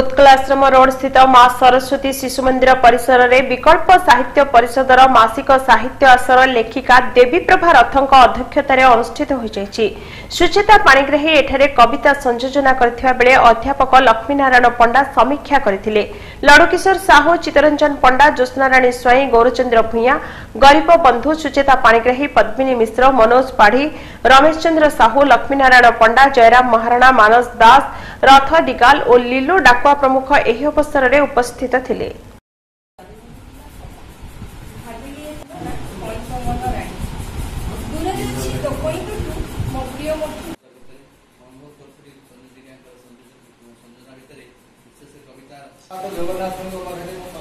ଉତ୍କଳ ଆଶ୍ରମ road ସ୍ଥିତ ମା ସରସ୍ୱତୀ ଶିଶୁ ମନ୍ଦିର ପରିସରରେ ବିକଳ୍ପ ସାହିତ୍ୟ ପରିଷଦର ମାସିକ ସାହିତ୍ୟ ଆସର ଲେଖିକା ଦେବୀପ୍ରଭା ରଥଙ୍କ ଅଧ୍ୟକ୍ଷତାରେ ଅନୁଷ୍ଠିତ ହୋଇଯାଇଛି। ସୁଚେତା ପାଣିଗ୍ରାହୀ ଏଠାରେ କବିତା ସଂଯୋଜନା କରିଥିବା ବେଳେ ଅଧ୍ୟାପକ ଲକ୍ଷ୍ମୀନାରାୟଣ ପଣ୍ଡା ସମୀକ୍ଷା କରିଥିଲେ। ଲଡୁକିଶୋର ସାହୁ ଚିତ୍ତରଞ୍ଜନ ପଣ୍ଡା ଜ୍ୟୋତ୍ସ୍ନାରାଣୀ ସ୍ୱାଇଁ ଗୌରଚନ୍ଦ୍ର ଭୂୟାଁ ଗରିବ ବନ୍ଧୁ ସୁଚେତା ପାଣିଗ୍ରାହୀ ପଦ୍ମିନୀ ମିଶ୍ର ମନୋଜ ପାଢୀ ରମେଶ ଚନ୍ଦ୍ର ସାହୁ ଲକ୍ଷ୍ମୀନାରାୟଣ ପଣ୍ଡା ଜୟରାମ ମହାରଣା ମାନସ ଦାସ ରଥ ଡିଗାଲ ଓ ଲିଲୁ ଡାକୁଆ ପ୍ରମୁଖ ଏହି ଅବସରରେ ଉପସ୍ଥିତ ଥିଲେ। ଜଗନ୍ନାଥଙ୍କ ପାଖରେ